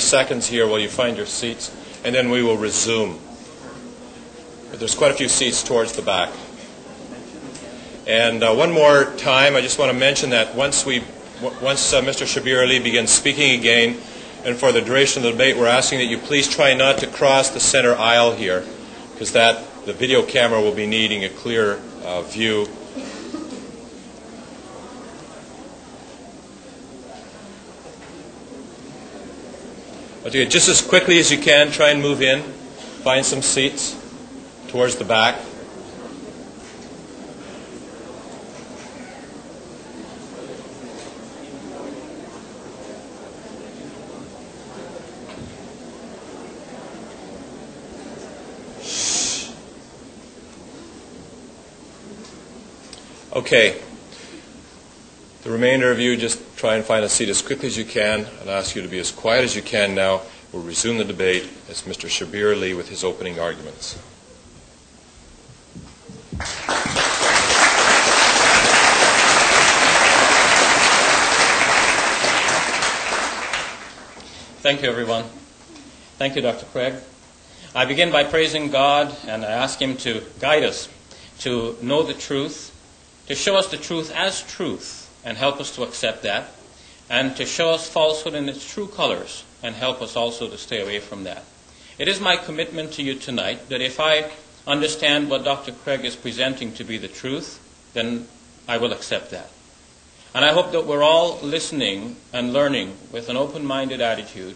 seconds here while you find your seats, and then we will resume. There's quite a few seats towards the back. And uh, one more time, I just want to mention that once we, once uh, Mr. Shabir Ally begins speaking again, and for the duration of the debate, we're asking that you please try not to cross the center aisle here, because that the video camera will be needing a clear uh, view. Okay, just as quickly as you can, try and move in, find some seats towards the back. Okay. The remainder of you just try and find a seat as quickly as you can. I'll ask you to be as quiet as you can now. We'll resume the debate as Mr. Shabir Ally with his opening arguments. Thank you, everyone. Thank you, Dr. Craig. I begin by praising God and I ask Him to guide us to know the truth, to show us the truth as truth and help us to accept that, and to show us falsehood in its true colors and help us also to stay away from that. It is my commitment to you tonight that if I understand what Dr. Craig is presenting to be the truth, then I will accept that. And I hope that we're all listening and learning with an open minded attitude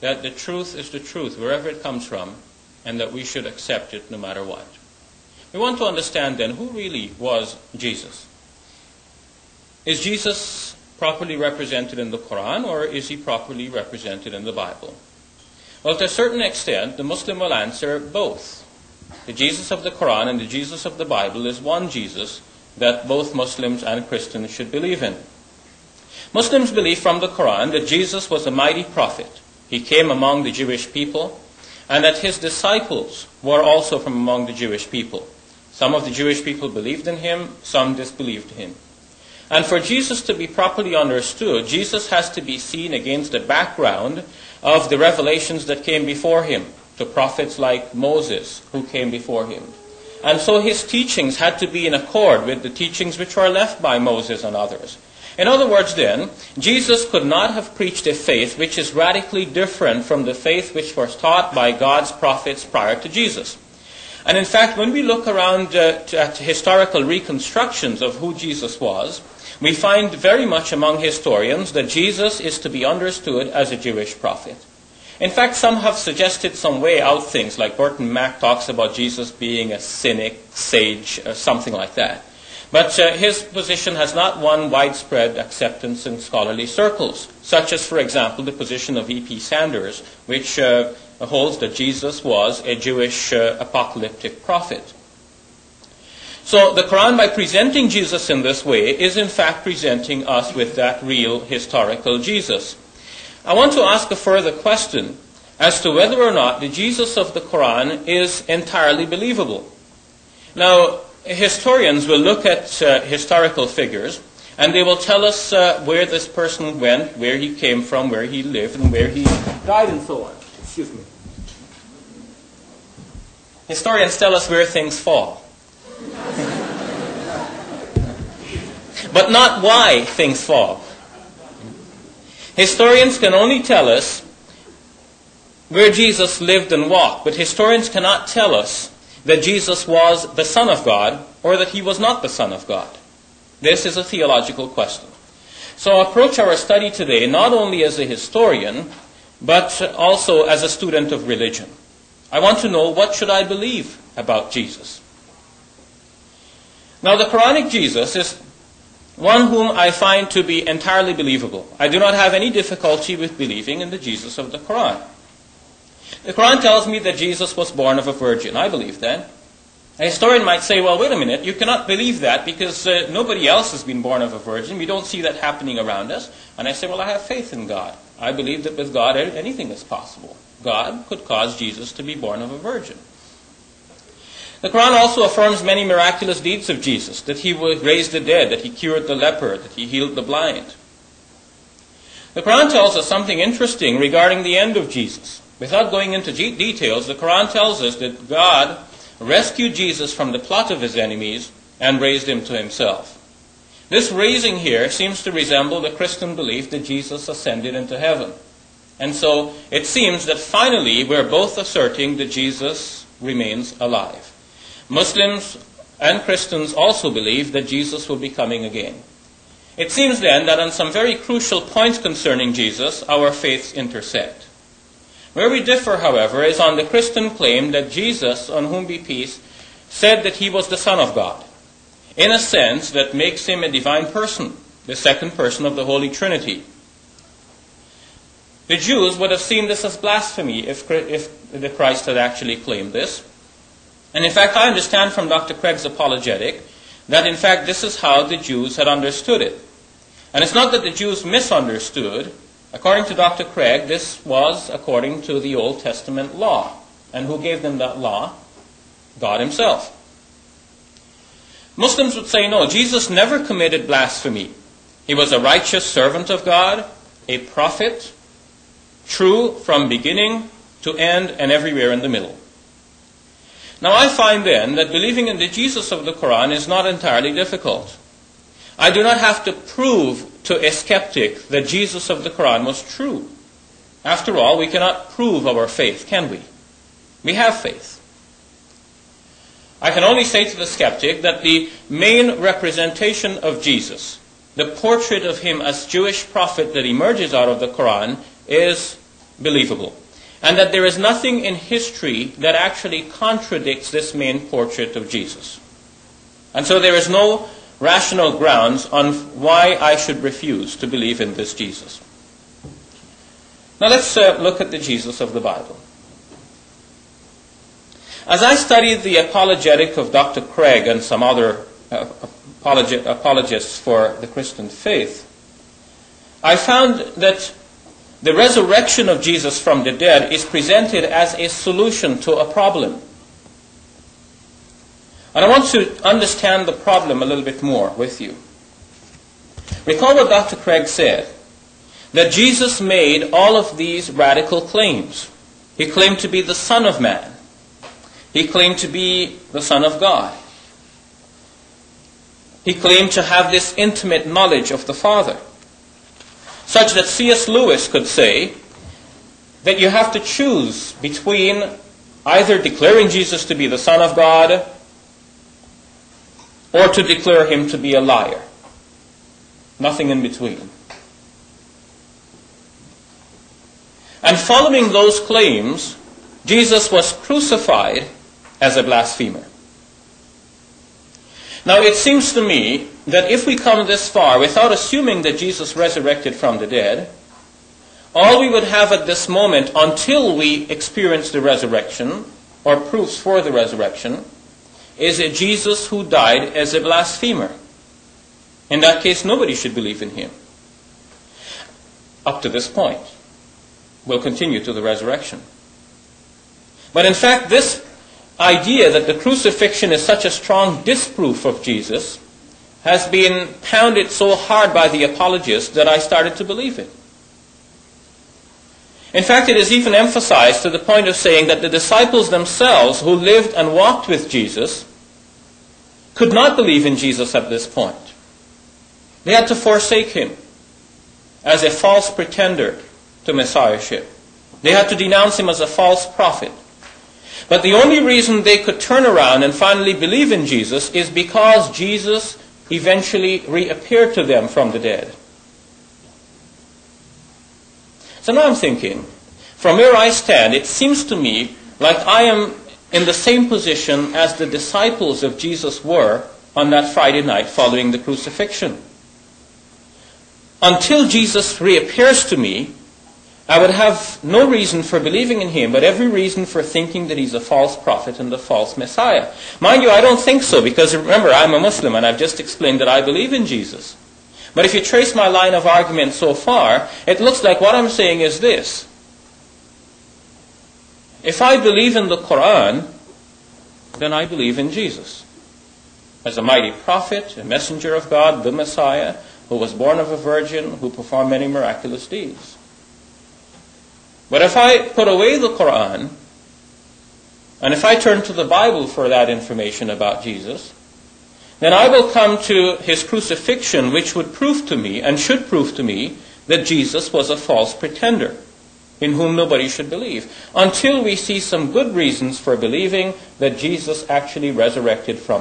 that the truth is the truth wherever it comes from and that we should accept it no matter what. We want to understand then who really was Jesus. Is Jesus properly represented in the Quran or is he properly represented in the Bible? Well, to a certain extent, the Muslim will answer both. The Jesus of the Quran and the Jesus of the Bible is one Jesus that both Muslims and Christians should believe in. Muslims believe from the Quran that Jesus was a mighty prophet. He came among the Jewish people, and that his disciples were also from among the Jewish people. Some of the Jewish people believed in him, some disbelieved him. And for Jesus to be properly understood, Jesus has to be seen against the background of the revelations that came before him, to prophets like Moses who came before him. And so his teachings had to be in accord with the teachings which were left by Moses and others. In other words, then, Jesus could not have preached a faith which is radically different from the faith which was taught by God's prophets prior to Jesus. And in fact, when we look around uh, at historical reconstructions of who Jesus was, we find very much among historians that Jesus is to be understood as a Jewish prophet. In fact, some have suggested some way out things, like Burton Mack talks about Jesus being a cynic, sage, or something like that. But uh, his position has not won widespread acceptance in scholarly circles, such as, for example, the position of E.P. Sanders, which uh, holds that Jesus was a Jewish uh, apocalyptic prophet. So the Quran, by presenting Jesus in this way, is in fact presenting us with that real historical Jesus. I want to ask a further question as to whether or not the Jesus of the Quran is entirely believable. Now, historians will look at uh, historical figures and they will tell us uh, where this person went, where he came from, where he lived, and where he died, and so on. Excuse me. Historians tell us where things fall. But not why things fall. Historians can only tell us where Jesus lived and walked, but historians cannot tell us that Jesus was the Son of God or that he was not the Son of God. This is a theological question. So I approach our study today not only as a historian, but also as a student of religion. I want to know what should I believe about Jesus. Now the Quranic Jesus is one whom I find to be entirely believable. I do not have any difficulty with believing in the Jesus of the Quran. The Quran tells me that Jesus was born of a virgin. I believe that. A historian might say, well, wait a minute, you cannot believe that because uh, nobody else has been born of a virgin. We don't see that happening around us. And I say, well, I have faith in God. I believe that with God anything is possible. God could cause Jesus to be born of a virgin. The Quran also affirms many miraculous deeds of Jesus that he raised the dead, that he cured the leper, that he healed the blind. The Quran tells us something interesting regarding the end of Jesus. Without going into details, the Quran tells us that God rescued Jesus from the plot of his enemies and raised him to himself. This raising here seems to resemble the Christian belief that Jesus ascended into heaven. And so it seems that finally we're both asserting that Jesus remains alive. Muslims and Christians also believe that Jesus will be coming again. It seems then that on some very crucial points concerning Jesus, our faiths intersect. Where we differ, however, is on the Christian claim that Jesus, on whom be peace, said that he was the Son of God, in a sense that makes him a divine person, the second person of the Holy Trinity. The Jews would have seen this as blasphemy if, if the Christ had actually claimed this. And in fact, I understand from Dr. Craig's apologetic that in fact this is how the Jews had understood it. And it's not that the Jews misunderstood. According to Dr. Craig, this was according to the Old Testament law. And who gave them that law? God Himself. Muslims would say no, Jesus never committed blasphemy. He was a righteous servant of God, a prophet, true from beginning to end and everywhere in the middle. Now I find then that believing in the Jesus of the Quran is not entirely difficult. I do not have to prove to a skeptic that Jesus of the Quran was true. After all, we cannot prove our faith, can we? We have faith. I can only say to the skeptic that the main representation of Jesus, the portrait of him as Jewish prophet that emerges out of the Quran, is believable. And that there is nothing in history that actually contradicts this main portrait of Jesus. And so there is no rational grounds on why I should refuse to believe in this Jesus. Now let's uh, look at the Jesus of the Bible. As I studied the apologetic of Dr. Craig and some other uh, apologi- apologists for the Christian faith, I found that the resurrection of Jesus from the dead is presented as a solution to a problem. And I want to understand the problem a little bit more with you. Recall what Dr. Craig said that Jesus made all of these radical claims. He claimed to be the Son of Man, he claimed to be the Son of God. He claimed to have this intimate knowledge of the Father, such that C.S. Lewis could say that you have to choose between either declaring Jesus to be the Son of God or to declare him to be a liar. Nothing in between. And following those claims, Jesus was crucified as a blasphemer. Now, it seems to me that if we come this far without assuming that Jesus resurrected from the dead, all we would have at this moment until we experience the resurrection, or proofs for the resurrection, is a Jesus who died as a blasphemer. In that case, nobody should believe in him. Up to this point. We'll continue to the resurrection. But in fact, this idea that the crucifixion is such a strong disproof of Jesus has been pounded so hard by the apologists that I started to believe it. In fact, it is even emphasized to the point of saying that the disciples themselves, who lived and walked with Jesus, could not believe in Jesus at this point. They had to forsake him as a false pretender to messiahship. They had to denounce him as a false prophet. But the only reason they could turn around and finally believe in Jesus is because Jesus eventually reappeared to them from the dead. So now I'm thinking, from where I stand, it seems to me like I am in the same position as the disciples of Jesus were on that Friday night following the crucifixion. Until Jesus reappears to me, I would have no reason for believing in him, but every reason for thinking that he's a false prophet and a false Messiah. Mind you, I don't think so, because remember, I'm a Muslim and I've just explained that I believe in Jesus. But if you trace my line of argument so far, it looks like what I'm saying is this. If I believe in the Quran, then I believe in Jesus. As a mighty prophet, a messenger of God, the Messiah, who was born of a virgin, who performed many miraculous deeds. But if I put away the Quran, and if I turn to the Bible for that information about Jesus, then I will come to his crucifixion, which would prove to me, and should prove to me, that Jesus was a false pretender, in whom nobody should believe, until we see some good reasons for believing that Jesus actually resurrected from